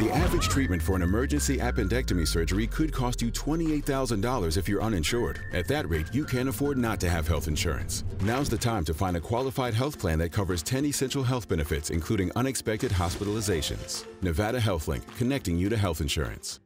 The average treatment for an emergency appendectomy surgery could cost you $28,000 if you're uninsured. At that rate, you can't afford not to have health insurance. Now's the time to find a qualified health plan that covers 10 essential health benefits, including unexpected hospitalizations. Nevada HealthLink, connecting you to health insurance.